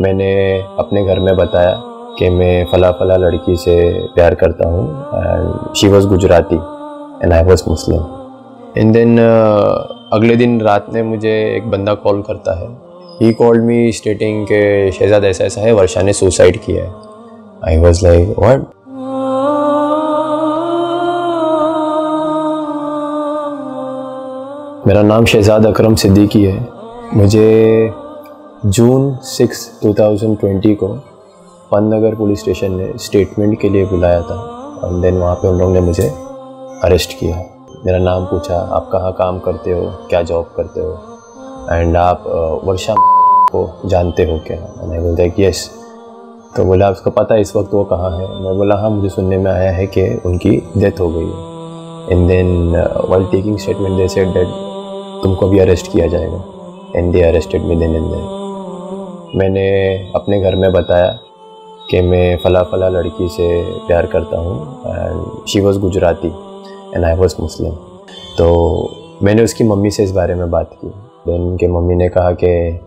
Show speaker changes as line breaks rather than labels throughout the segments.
मैंने अपने घर में बताया कि मैं फ़ला फ़ला लड़की से प्यार करता हूँ and she was Gujarati and I was Muslim and then अगले दिन रात में मुझे एक बंदा कॉल करता है। ही कॉल्ड मी स्टेटिंग के, शहजाद, ऐसा ऐसा है, वर्षा ने सुसाइड किया है. आई वॉज़ लाइक वट मेरा नाम शहजाद अकरम सिद्दीकी है। मुझे जून सिक्स 2020 को पननगर पुलिस स्टेशन ने स्टेटमेंट के लिए बुलाया था। और देन वहाँ पे उन लोगों ने मुझे अरेस्ट किया। मेरा नाम पूछा, आप कहाँ काम करते हो? क्या जॉब करते हो? एंड आप वर्षा को जानते हो क्या? मैंने बोलता है यस तो बोला उसको पता है इस वक्त वो कहाँ है? मैं बोला हाँ मुझे सुनने में आया है कि उनकी डेथ हो गई है। And then while taking statement they said that तुमको भी अरेस्ट किया जाएगा। And they arrested me then and then मैंने अपने घर में बताया कि मैं फ़ला फ़ला लड़की से प्यार करता हूँ and she was Gujarati and I was Muslim तो मैंने उसकी मम्मी से इस बारे में बात की। देन उनके मम्मी ने कहा कि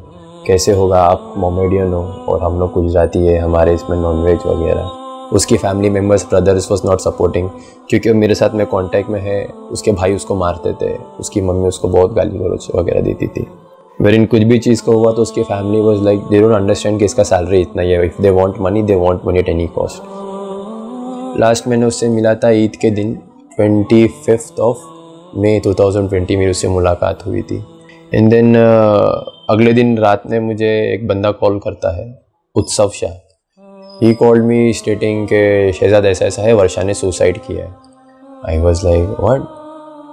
कैसे होगा, आप मोमेडियन हो और हम लोग गुजराती है, हमारे इसमें नॉनवेज वगैरह। उसकी family members brothers was not supporting क्योंकि मेरे साथ में कांटेक्ट में है, उसके भाई उसको मारते थे, उसकी मम्मी उसको बहुत गाली गलोच वगैरह देती थी। वेर इन कुछ भी चीज़ का हुआ तो उसकी family was like they don't understand कि इसका सैलरी इतना ही है। If they want money they want money at any cost last मैंने उससे मिला था ईद के दिन ट्वेंटी फिफ्थ ऑफ़ मे 2020 में उससे मुलाकात हुई थी। एंड देन uh, अगले दिन रात में मुझे एक बंदा कॉल करता है Utsav Shah. He called me stating के शहजाद ऐसा ऐसा है वर्षा ने सुसाइड किया है। आई वॉज़ लाइक वट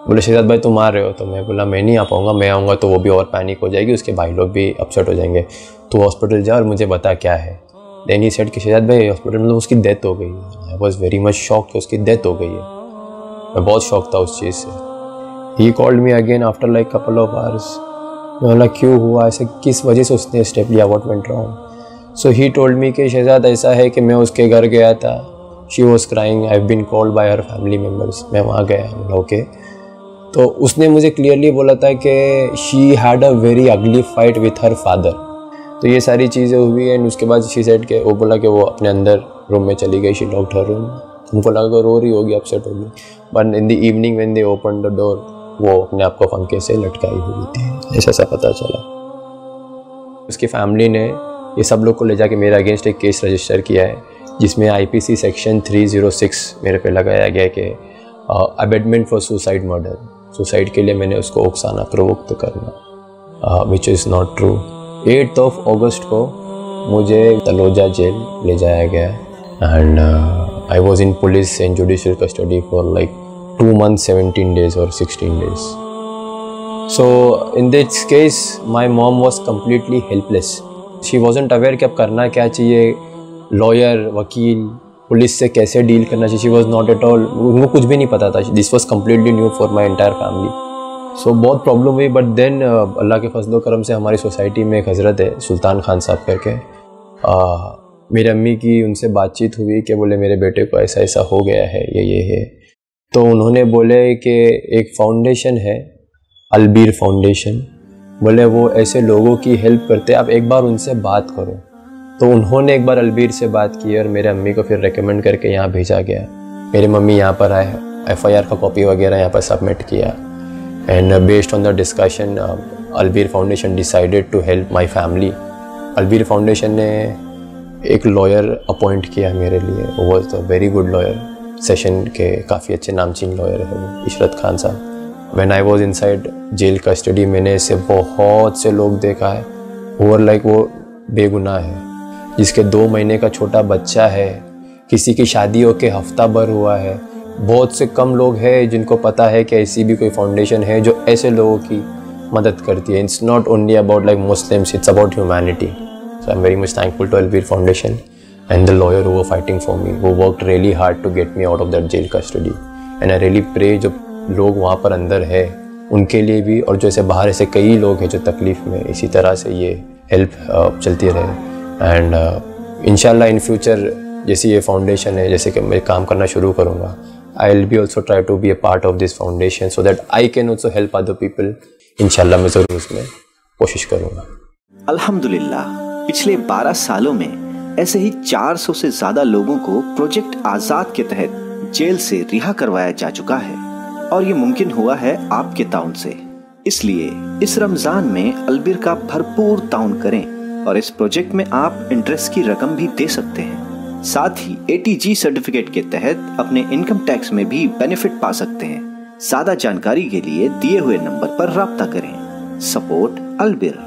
बोले शहजाद भाई, तुम आ रहे हो। तो मैं बोला, मैं नहीं आ पाऊँगा, मैं आऊँगा तो वो भी और पैनिक हो जाएगी, उसके भाई लोग भी अपसेट हो जाएँगे। तो हॉस्पिटल जा और मुझे बता क्या है? देन ही सेड कि शहजाद भाई हॉस्पिटल में उसकी डेथ हो गई। I was very much shock कि उसकी डेथ हो गई है। मैं बहुत शौक था उस चीज़ से। He called me again after like couple of hours मैं बोला, क्यों हुआ? ऐसे किस वजह से उसने स्टेप लिया? What went wrong so he told me कि शहजाद ऐसा है कि मैं उसके घर गया था। She was crying I been called by her family members मैं वहाँ गया। Okay okay. तो उसने मुझे क्लियरली बोला था कि she had a very ugly fight with her father तो ये सारी चीज़ें हुई एंड उसके बाद शी सेट के वो बोला कि वो अपने अंदर रूम में चली गई शी लॉक्ड हर रूम उनको लगा कि रो रही होगी अपसेट होगी। But in the evening when they open the door वो अपने आप को पंखे से लटकाई हुई थी। ऐसा सा पता चला। उसकी फैमिली ने ये सब लोग को ले जाके मेरे अगेंस्ट एक केस रजिस्टर किया है, जिसमें आईपीसी सेक्शन 306 मेरे पे लगाया गया कि abetment for suicide murder suicide के लिए मैंने उसको उकसाना प्रवुक्त करना। Which is not true eighth of August को मुझे तलोजा जेल ले जाया गया। And I was in police and judicial custody for like two month seventeen days और sixteen days so in this case my mom was completely helpless she wasn't aware कि अब करना क्या चाहिए। लॉयर वकील पुलिस से कैसे डील करना चाहिए? She was not at all उनको कुछ भी नहीं पता था। This was completely new for my entire family so बहुत प्रॉब्लम हुई बट देन uh, अल्लाह के फजल करम से हमारी सोसाइटी में एक हज़रत है सुल्तान खान साहब करके। मेरी अम्मी की उनसे बातचीत हुई कि बोले मेरे बेटे को ऐसा ऐसा हो गया है ये ये है तो उन्होंने बोले कि एक फाउंडेशन है अलबीर फाउंडेशन बोले वो ऐसे लोगों की हेल्प करते आप एक बार उनसे बात करो। तो उन्होंने एक बार अलबीर से बात की और मेरे अम्मी को फिर रिकमेंड करके यहाँ भेजा गया। मेरी मम्मी यहाँ पर आए एफआईआर का कॉपी वगैरह यहाँ पर सबमिट किया। And based on the discussion Albeer foundation decided to help my family Albeer foundation ने एक लॉयर अपॉइंट किया मेरे लिए। वो was the very good lawyer session के काफ़ी अच्छे नामचीन लॉयर है वो, इशरत खान साहब। When I was inside jail custody मैंने इसे बहुत से लोग देखा है। ओवर लाइक वो बेगुनाह है। जिसके दो महीने का छोटा बच्चा है किसी की शादी के हफ़्ता भर हुआ है। बहुत से कम लोग हैं जिनको पता है कि ऐसी भी कोई फाउंडेशन है जो ऐसे लोगों की मदद करती है। It's not only about like Muslims it's about humanity so I am very much thankful to Albeer foundation and the lawyer वो फाइटिंग फॉर मी वो work really hard to get me out of that jail custody and I really pray जो लोग वहाँ पर अंदर है उनके लिए भी और जो ऐसे बाहर ऐसे कई लोग हैं जो तकलीफ़ में इसी तरह से ये हेल्प uh, चलती रहे। एंड इन इन फ्यूचर जैसे ये फाउंडेशन है, जैसे कि मैं काम करना शुरू करूँगा I will be also try to be a part of this foundation so that I can also help other people in मैं ज़रूर उसमें कोशिश करूँगा।
अल्हम्दुलिल्लाह, पिछले 12 सालों में ऐसे ही 400 से ज़्यादा लोगों को प्रोजेक्ट आज़ाद के तहत जेल से रिहा करवाया जा चुका है और ये मुमकिन हुआ है आपके ताउन से। इसलिए इस रमज़ान में अलबिर का भरपूर ताउन करें। और इस प्रोजेक्ट में आप इंटरेस्ट की रकम भी दे सकते हैं। साथ ही एटीजी सर्टिफिकेट के तहत अपने इनकम टैक्स में भी बेनिफिट पा सकते हैं। ज़्यादा जानकारी के लिए दिए हुए नंबर पर रहा करें। सपोर्ट अलबिर